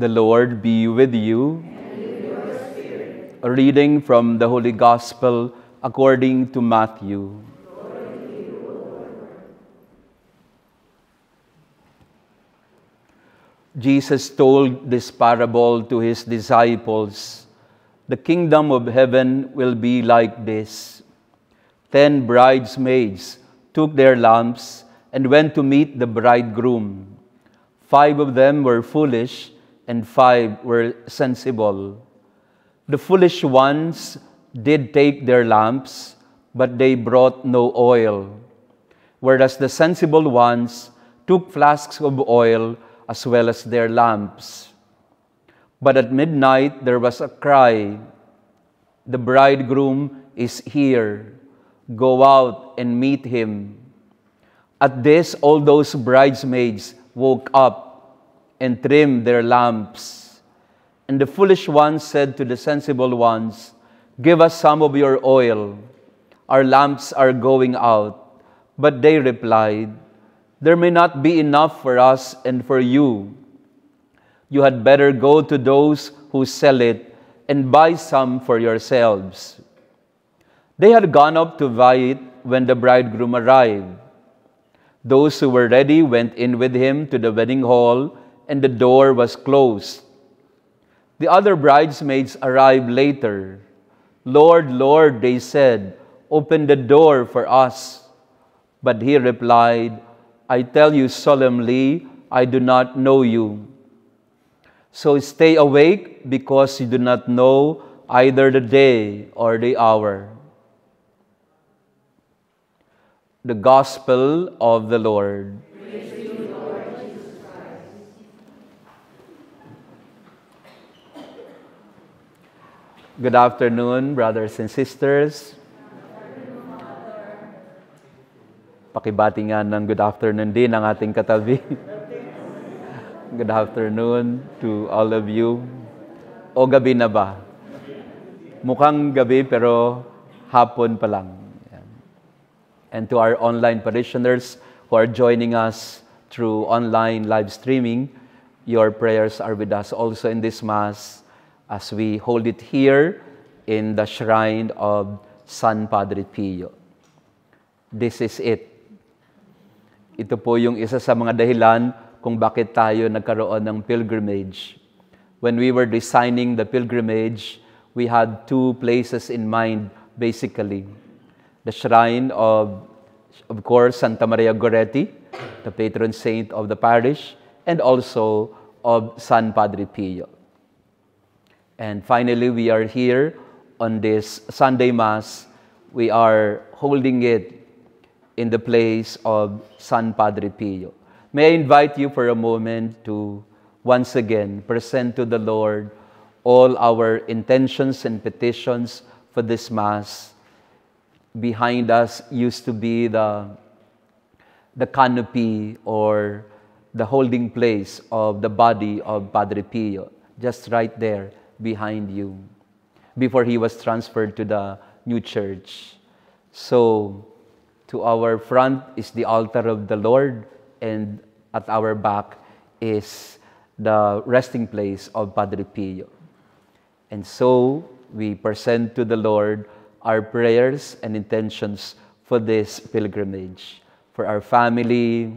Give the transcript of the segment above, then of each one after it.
The Lord be with you. A reading from the Holy Gospel according to Matthew. Jesus told this parable to his disciples The kingdom of heaven will be like this. Ten bridesmaids took their lamps and went to meet the bridegroom. Five of them were foolish, and five were sensible. The foolish ones did take their lamps, but they brought no oil, whereas the sensible ones took flasks of oil as well as their lamps. But at midnight there was a cry The bridegroom is here. Go out and meet him. At this, all those bridesmaids woke up and trimmed their lamps. And the foolish ones said to the sensible ones, Give us some of your oil. Our lamps are going out. But they replied, There may not be enough for us and for you. You had better go to those who sell it and buy some for yourselves. They had gone up to buy it when the bridegroom arrived. Those who were ready went in with him to the wedding hall, and the door was closed. The other bridesmaids arrived later. Lord, Lord, they said, open the door for us. But he replied, I tell you solemnly, I do not know you. So stay awake because you do not know either the day or the hour. The Gospel of the Lord. Good afternoon, brothers and sisters. Pakibati nga ng good afternoon din ang ating katabi. good afternoon to all of you. O gabi na ba? Mukhang gabi pero hapon pa lang. And to our online parishioners who are joining us through online live streaming, your prayers are with us also in this Mass as we hold it here in the shrine of San Padre Pio. This is it. Ito po yung isa sa mga dahilan kung bakit tayo nagkaroon ng pilgrimage. When we were designing the pilgrimage, we had two places in mind, basically. The shrine of, of course, Santa Maria Goretti, the patron saint of the parish, and also of San Padre Pio. And finally, we are here on this Sunday Mass. We are holding it in the place of San Padre Pio. May I invite you for a moment to once again present to the Lord all our intentions and petitions for this Mass. Behind us used to be the, the canopy or the holding place of the body of Padre Pio, just right there behind you before he was transferred to the new church. So, to our front is the altar of the Lord, and at our back is the resting place of Padre Pio. And so, we present to the Lord our prayers and intentions for this pilgrimage, for our family,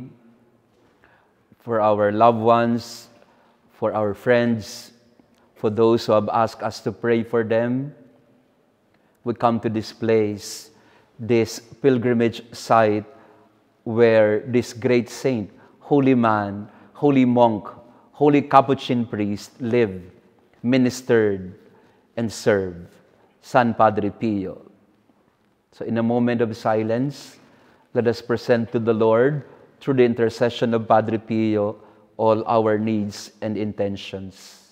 for our loved ones, for our friends, for those who have asked us to pray for them. We come to this place, this pilgrimage site where this great saint, holy man, holy monk, holy Capuchin priest lived, ministered, and served, San Padre Pio. So, in a moment of silence, let us present to the Lord, through the intercession of Padre Pio, all our needs and intentions.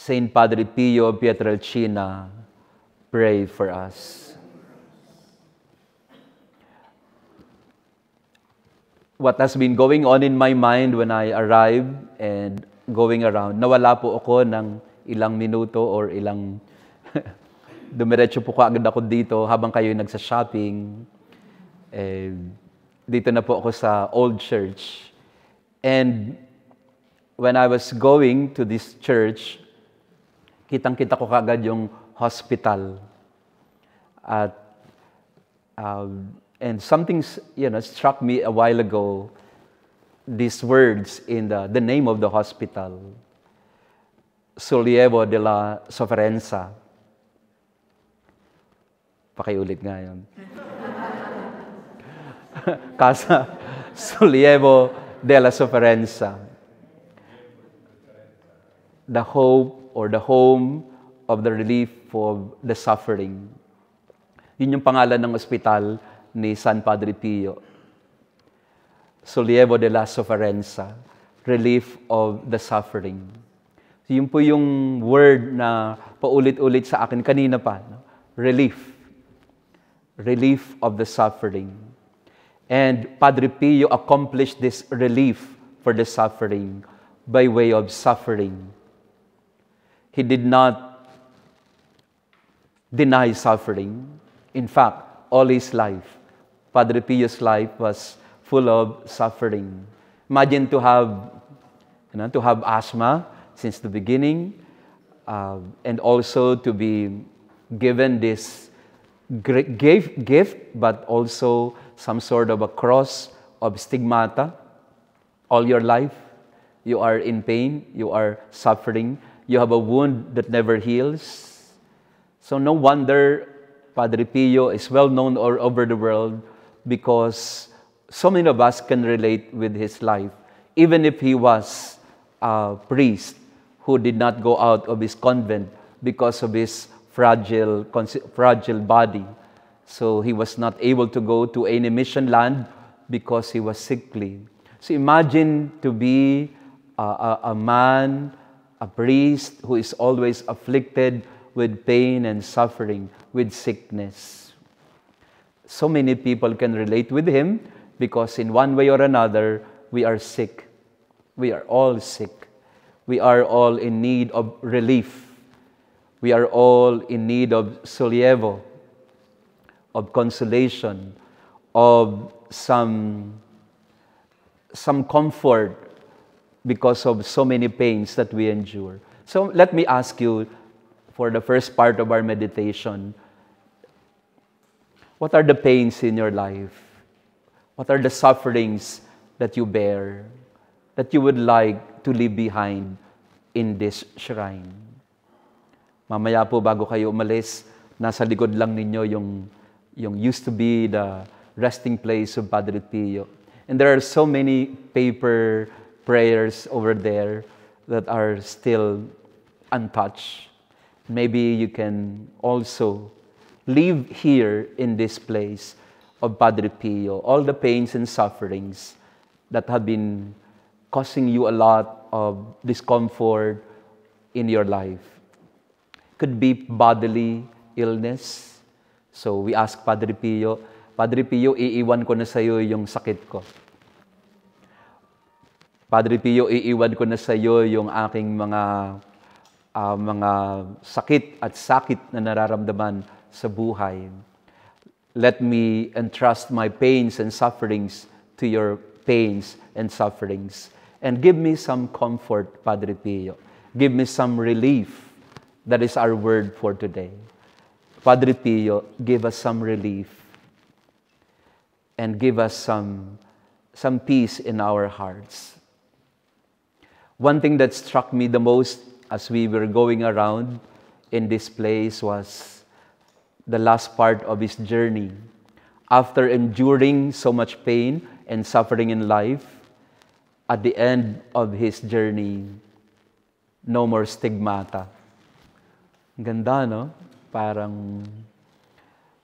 Saint Padre Pio Pietrelcina, pray for us. What has been going on in my mind when I arrived and going around, nawala po ako ng ilang minuto or ilang dumiretso po kaagad ako dito habang kayo nagsa-shopping. Eh, dito na po ako sa old church. And when I was going to this church, kitang-kita ko kaagad yung hospital. At um, and something you know struck me a while ago. These words in the, the name of the hospital. Solievo de la Sofferenza. Pakiulit nga yun. Casa Solievo de la Sofferenza. The hope or the home of the relief of the suffering. Yun yung pangalan ng ospital ni San Padre Pio. Solievo de la Sofferenza, relief of the suffering. So yun po yung word na paulit-ulit sa akin kanina pa. No? Relief. Relief of the suffering. And Padre Pio accomplished this relief for the suffering by way of suffering. He did not deny suffering. In fact, all his life, Padre Pio's life was full of suffering. Imagine to have, you know, to have asthma since the beginning, uh, and also to be given this great gift, gift, but also some sort of a cross of stigmata all your life. You are in pain, you are suffering, you have a wound that never heals. So, no wonder Padre Pio is well known all over the world because so many of us can relate with his life. Even if he was a priest who did not go out of his convent because of his fragile, fragile body. So he was not able to go to any mission land because he was sickly. So imagine to be a, a, a man, a priest who is always afflicted with pain and suffering, with sickness. So many people can relate with him because, in one way or another, we are sick. We are all sick. We are all in need of relief. We are all in need of sollievo, of consolation, of some, some comfort because of so many pains that we endure. So let me ask you for the first part of our meditation what are the pains in your life? What are the sufferings that you bear that you would like to leave behind in this shrine? Mamaya po bago kayo umalis, nasa likod lang ninyo yung, yung used to be the resting place of Padre Pio. And there are so many paper prayers over there that are still untouched. Maybe you can also live here in this place of Padre Pio, all the pains and sufferings that have been causing you a lot of discomfort in your life. Could be bodily illness. So we ask Padre Pio, Padre Pio, iiwan ko na sa iyo yung sakit ko. Padre Pio, iiwan ko na sa iyo yung aking mga uh, mga sakit at sakit na nararamdaman sa buhay. Let me entrust my pains and sufferings to your pains and sufferings. And give me some comfort, Padre Pio. Give me some relief. That is our word for today. Padre Pio, give us some relief and give us some, some peace in our hearts. One thing that struck me the most as we were going around in this place was the last part of his journey. After enduring so much pain and suffering in life, at the end of his journey, no more stigmata. Ganda, no? Parang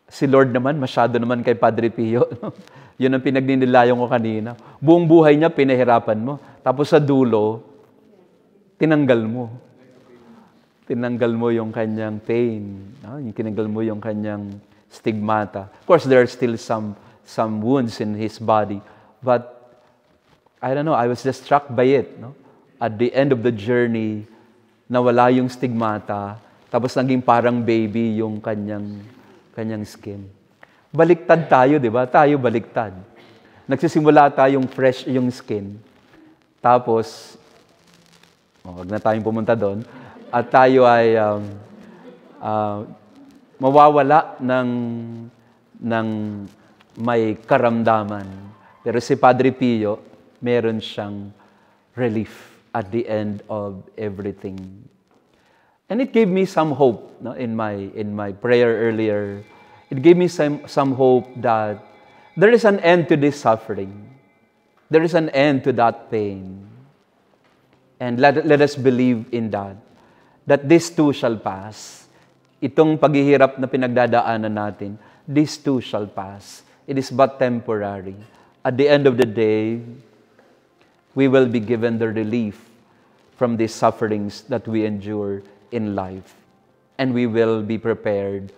si Lord naman, masyado naman kay Padre Pio. Yun ang pinagninilayon ko kanina. Buong buhay niya, pinahirapan mo. Tapos sa dulo, tinanggal mo tinanggal mo yung kanyang pain, no? yung tinanggal mo yung kanyang stigmata. Of course, there are still some, some wounds in his body, but I don't know, I was just struck by it. No? At the end of the journey, nawala yung stigmata, Tapos naging parang baby yung kanyang, kanyang skin. Baliktad tayo, di ba? Tayo baliktad. Nagsisimula tayong fresh yung skin. Tapos, oh, wag na tayong pumunta doon. At tayo ay um, uh, mawawala ng, ng may karamdaman. Pero si Padre Pio, meron siyang relief at the end of everything. And it gave me some hope no, in, my, in my prayer earlier. It gave me some, some hope that there is an end to this suffering. There is an end to that pain. And let, let us believe in that. That this too shall pass. Itong paghihirap na pinagdadaanan natin, this too shall pass. It is but temporary. At the end of the day, we will be given the relief from these sufferings that we endure in life. And we will be prepared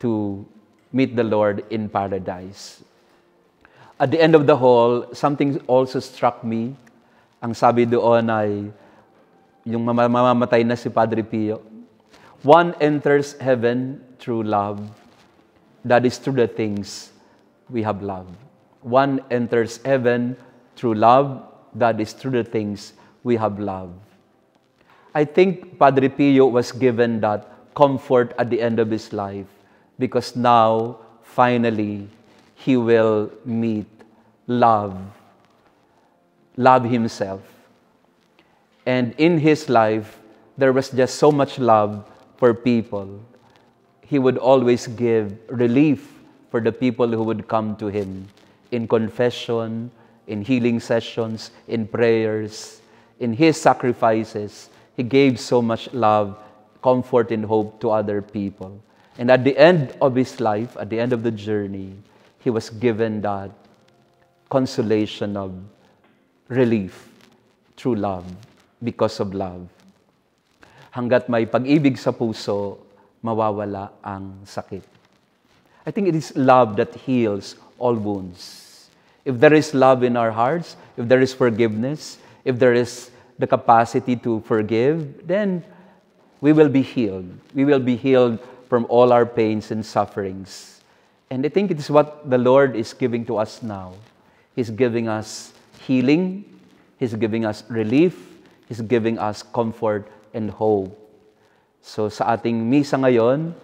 to meet the Lord in paradise. At the end of the hall, something also struck me. Ang sabi doon ay, yung mamamatay na si Padre Pio, one enters heaven through love. That is through the things we have loved. One enters heaven through love. That is through the things we have loved. I think Padre Pio was given that comfort at the end of his life because now, finally, he will meet love, love himself. And in his life, there was just so much love for people. He would always give relief for the people who would come to him in confession, in healing sessions, in prayers, in his sacrifices He gave so much love, comfort, and hope to other people. And at the end of his life, at the end of the journey, he was given that consolation of relief through love, because of love. Hanggat may pag-ibig sa puso, mawawala ang sakit. I think it is love that heals all wounds. If there is love in our hearts, if there is forgiveness, if there is the capacity to forgive, then we will be healed. We will be healed from all our pains and sufferings. And I think it is what the Lord is giving to us now. He's giving us healing, He's giving us relief, He's giving us comfort and hope. So sa ating misa ngayon,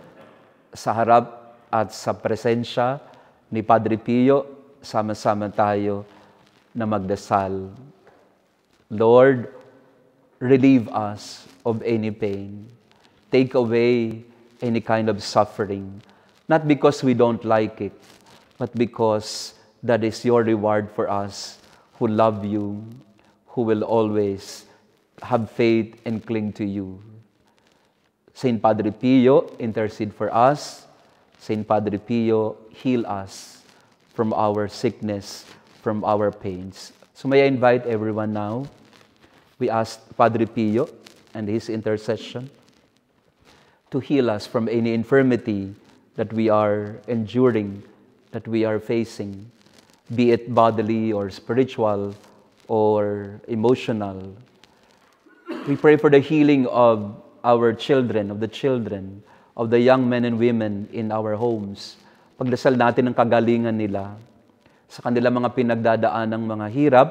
sa harap at sa presensya ni Padre Pio, sama-sama tayo na magdasal. Lord, relieve us of any pain. Take away any kind of suffering. Not because we don't like it, but because that is your reward for us who love you, who will always have faith and cling to you. Saint Padre Pio, intercede for us. Saint Padre Pio, heal us from our sickness, from our pains. So may I invite everyone now we ask Padre Pio and his intercession to heal us from any infirmity that we are enduring, that we are facing, be it bodily or spiritual or emotional. We pray for the healing of our children, of the children, of the young men and women in our homes. Pagdasal natin ang kagalingan nila sa kanilang mga pinagdadaan ng mga hirap,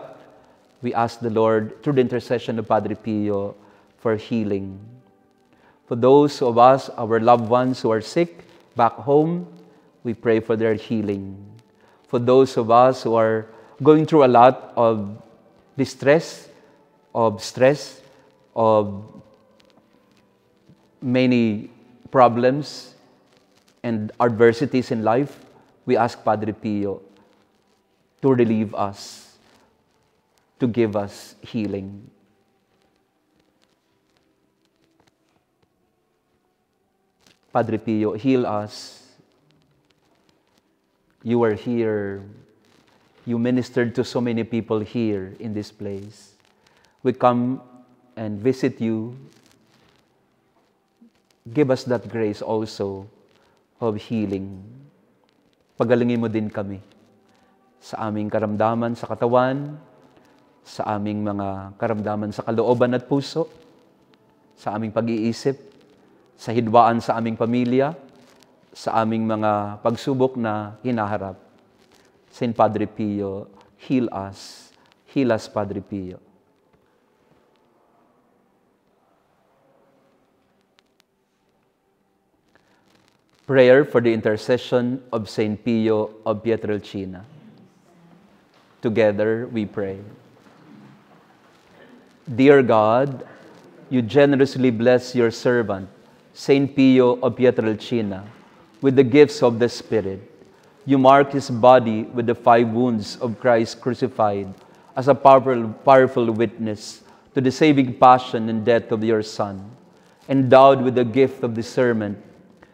we ask the Lord, through the intercession of Padre Pio, for healing. For those of us, our loved ones who are sick back home, we pray for their healing. For those of us who are going through a lot of distress, of stress, of many problems and adversities in life, we ask Padre Pio to relieve us to give us healing. Padre Pio, heal us. You are here. You ministered to so many people here in this place. We come and visit you. Give us that grace also of healing. Pagalingin mo din kami sa aming karamdaman sa katawan, sa aming mga karamdaman sa kalooban at puso, sa aming pag-iisip, sa hidwaan sa aming pamilya, sa aming mga pagsubok na hinaharap. Saint Padre Pio, heal us. Heal us, Padre Pio. Prayer for the intercession of Saint Pio of Pietrelcina. Together we pray. Dear God, you generously bless your servant, Saint Pio of Pietrelcina, with the gifts of the Spirit. You mark his body with the five wounds of Christ crucified as a powerful, powerful witness to the saving passion and death of your Son. Endowed with the gift of discernment,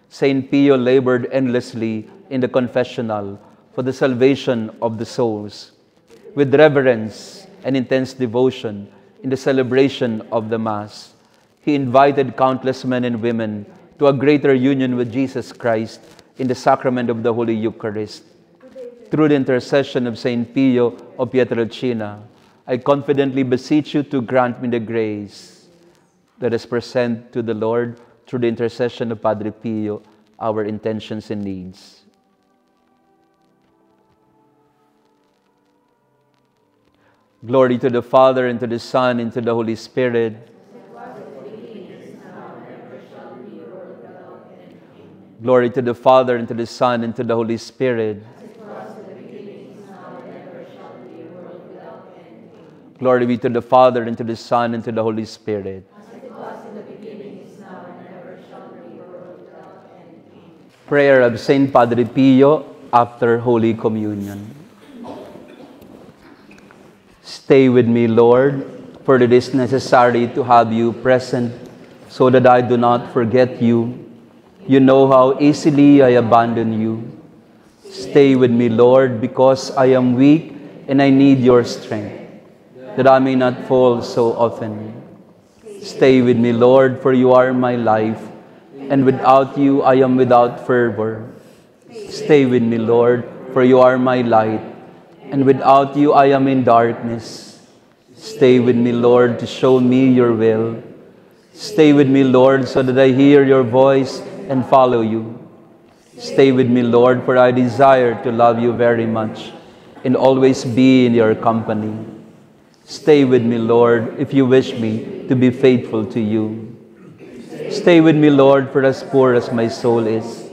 Saint Pio labored endlessly in the confessional for the salvation of the souls. With reverence and intense devotion in the celebration of the Mass, he invited countless men and women to a greater union with Jesus Christ in the sacrament of the Holy Eucharist. Through the intercession of Saint Pio of Pietrelcina, I confidently beseech you to grant me the grace. that is present to the Lord through the intercession of Padre Pio, our intentions and needs. Glory to the Father, and to the Son, and to the Holy Spirit. Glory to the Father, and to the Son, and to the Holy Spirit. Glory be to the Father, and to the Son, and to the Holy Spirit. Prayer of Saint Padre Pio after Holy Communion. Stay with me, Lord, for it is necessary to have you present so that I do not forget you. You know how easily I abandon you. Stay with me, Lord, because I am weak and I need your strength, that I may not fall so often. Stay with me, Lord, for you are my life and without you I am without fervor. Stay with me, Lord, for you are my light, and without you I am in darkness. Stay with me, Lord, to show me your will. Stay with me, Lord, so that I hear your voice and follow you. Stay with me, Lord, for I desire to love you very much and always be in your company. Stay with me, Lord, if you wish me to be faithful to you. Stay with me, Lord, for as poor as my soul is,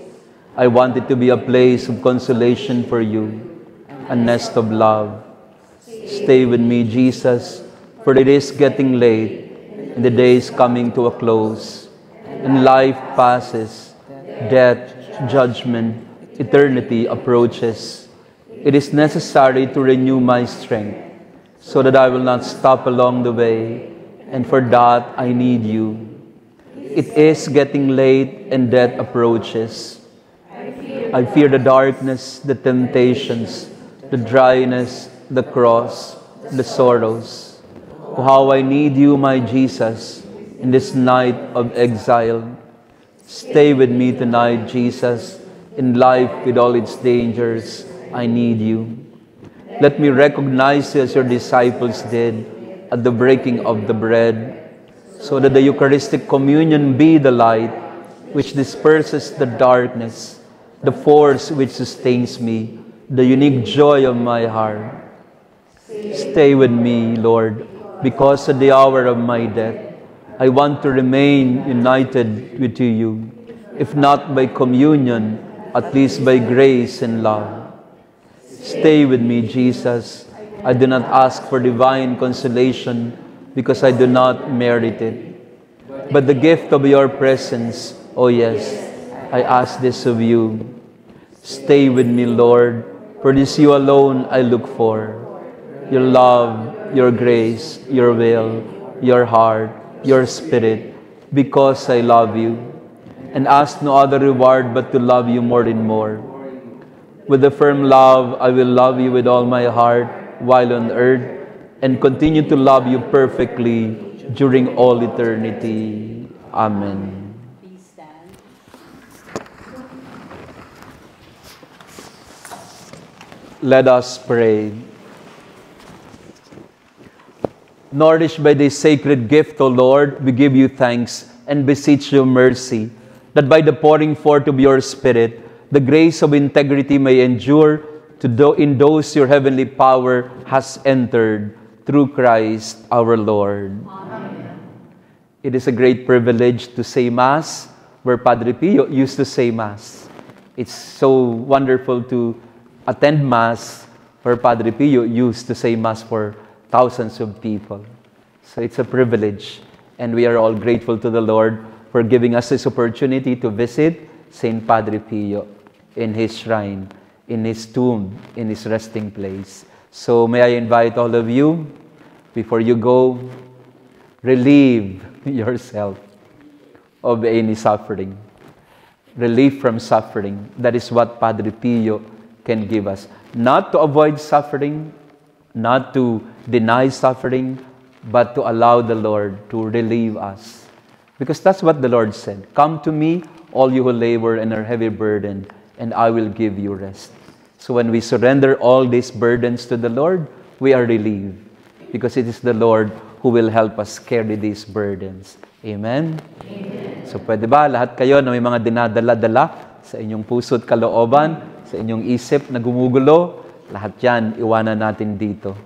I want it to be a place of consolation for you, a nest of love. Stay with me, Jesus, for it is getting late, and the day is coming to a close, and life passes, death, judgment, eternity approaches. It is necessary to renew my strength, so that I will not stop along the way, and for that I need you. It is getting late and death approaches. I fear the darkness, the temptations, the dryness, the cross, the sorrows. Oh, how I need you, my Jesus, in this night of exile. Stay with me tonight, Jesus, in life with all its dangers. I need you. Let me recognize you as your disciples did at the breaking of the bread so that the Eucharistic communion be the light which disperses the darkness, the force which sustains me, the unique joy of my heart. Stay with me, Lord, because at the hour of my death, I want to remain united with you, if not by communion, at least by grace and love. Stay with me, Jesus. I do not ask for divine consolation because I do not merit it. But the gift of your presence, oh yes, I ask this of you. Stay with me, Lord, for this you alone I look for. Your love, your grace, your will, your heart, your spirit, because I love you, and ask no other reward but to love you more and more. With a firm love, I will love you with all my heart while on earth, and continue to love you perfectly during all eternity. Amen. Let us pray. Nourished by this sacred gift, O Lord, we give you thanks and beseech your mercy that by the pouring forth of your Spirit, the grace of integrity may endure to do, in those your heavenly power has entered through Christ our Lord. Amen. It is a great privilege to say Mass where Padre Pio used to say Mass. It's so wonderful to attend Mass where Padre Pio used to say Mass for thousands of people. So it's a privilege, and we are all grateful to the Lord for giving us this opportunity to visit St. Padre Pio in his shrine, in his tomb, in his resting place. So may I invite all of you, before you go, relieve yourself of any suffering. Relief from suffering. That is what Padre Pio can give us. Not to avoid suffering, not to deny suffering, but to allow the Lord to relieve us. Because that's what the Lord said Come to me, all you who labor and are heavy burdened, and I will give you rest. So when we surrender all these burdens to the Lord, we are relieved because it is the Lord who will help us carry these burdens. Amen? Amen. So pwede ba lahat kayo na may mga dinadala-dala sa inyong puso't kalooban, sa inyong isip na gumugulo, lahat yan iwanan natin dito.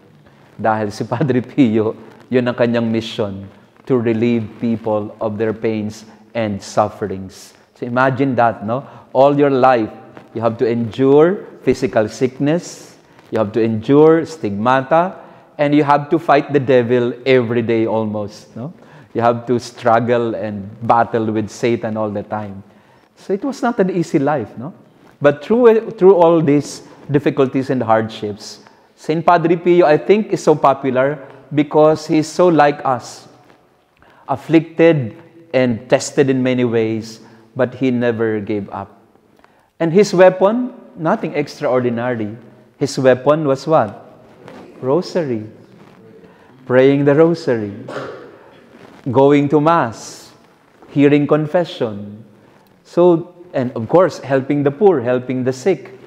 Dahil si Padre Pio, yun ang kanyang mission, to relieve people of their pains and sufferings. So imagine that, no? All your life, you have to endure physical sickness, you have to endure stigmata, and you have to fight the devil every day almost. No? You have to struggle and battle with Satan all the time. So it was not an easy life. No? But through, through all these difficulties and hardships, St. Padre Pio, I think, is so popular because he's so like us, afflicted and tested in many ways, but he never gave up. And his weapon nothing extraordinary. His weapon was what? Rosary. Praying the rosary. Going to Mass. Hearing confession. So, and of course, helping the poor, helping the sick.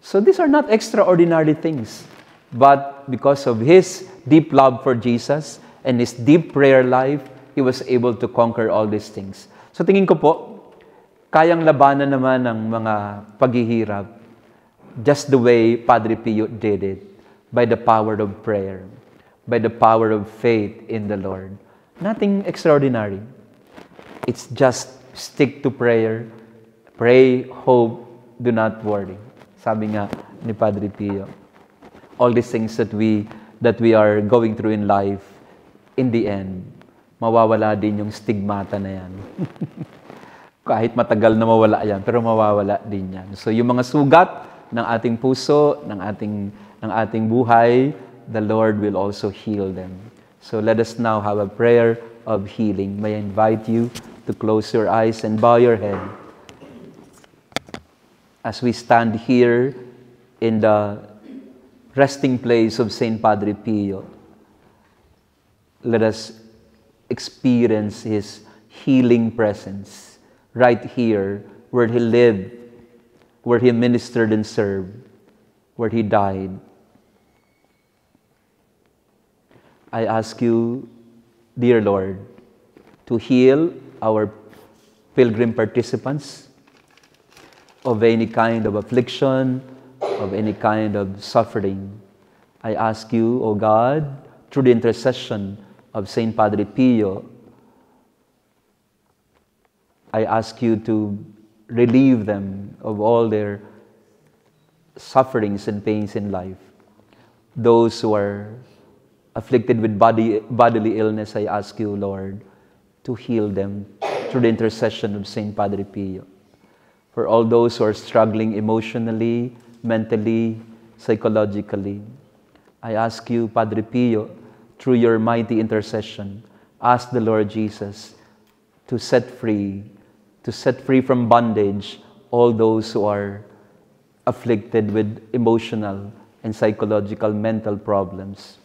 So these are not extraordinary things. But because of his deep love for Jesus and his deep prayer life, he was able to conquer all these things. So tingin ko po, kayang labanan naman ng mga paghihirap just the way Padre Pio did it, by the power of prayer, by the power of faith in the Lord. Nothing extraordinary. It's just stick to prayer, pray, hope, do not worry. Sabi nga ni Padre Pio. All these things that we that we are going through in life, in the end, mawawala din yung stigmata na yan. Kahit matagal na mawala yan, pero mawawala din yan. So yung mga sugat, ng ating puso, ng ating, ng ating buhay, the Lord will also heal them. So let us now have a prayer of healing. May I invite you to close your eyes and bow your head. As we stand here in the resting place of St. Padre Pio, let us experience his healing presence right here where he lived where he ministered and served, where he died. I ask you, dear Lord, to heal our pilgrim participants of any kind of affliction, of any kind of suffering. I ask you, O God, through the intercession of Saint Padre Pio, I ask you to relieve them of all their sufferings and pains in life. Those who are afflicted with body, bodily illness, I ask you, Lord, to heal them through the intercession of Saint Padre Pio. For all those who are struggling emotionally, mentally, psychologically, I ask you, Padre Pio, through your mighty intercession, ask the Lord Jesus to set free to set free from bondage all those who are afflicted with emotional and psychological mental problems.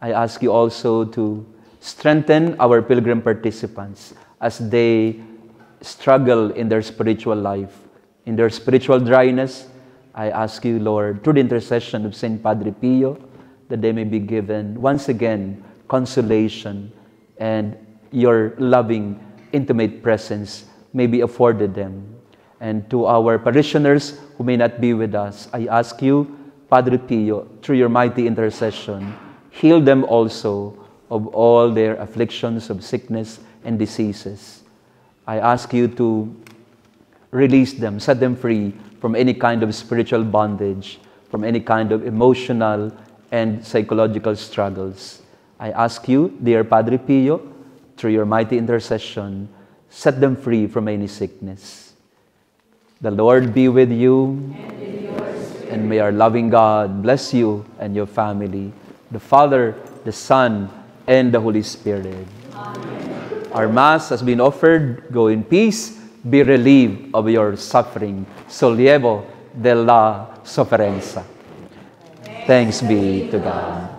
I ask you also to strengthen our pilgrim participants as they struggle in their spiritual life, in their spiritual dryness. I ask you, Lord, through the intercession of Saint Padre Pio, that they may be given once again consolation and your loving, intimate presence may be afforded them. And to our parishioners who may not be with us, I ask you, Padre Pio, through your mighty intercession, heal them also of all their afflictions of sickness and diseases. I ask you to release them, set them free from any kind of spiritual bondage, from any kind of emotional and psychological struggles. I ask you, dear Padre Pio, through your mighty intercession, set them free from any sickness. The Lord be with you, and, and may our loving God bless you and your family, the Father, the Son, and the Holy Spirit. Amen. Our Mass has been offered. Go in peace. Be relieved of your suffering. Sollievo della sofferenza. Thanks be to God.